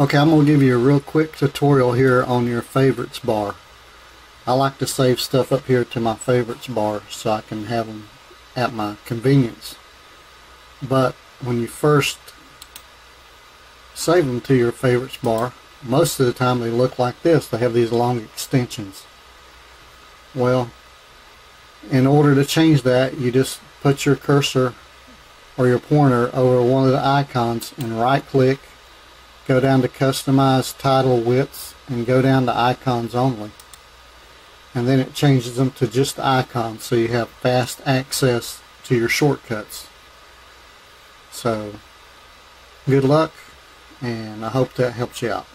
Okay, I'm going to give you a real quick tutorial here on your favorites bar. I like to save stuff up here to my favorites bar so I can have them at my convenience. But when you first save them to your favorites bar, most of the time they look like this. They have these long extensions. Well, in order to change that, you just put your cursor or your pointer over one of the icons and right click go down to customize title widths and go down to icons only. And then it changes them to just icons so you have fast access to your shortcuts. So good luck and I hope that helps you out